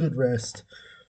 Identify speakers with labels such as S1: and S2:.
S1: good rest.